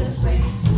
Jesus reigns.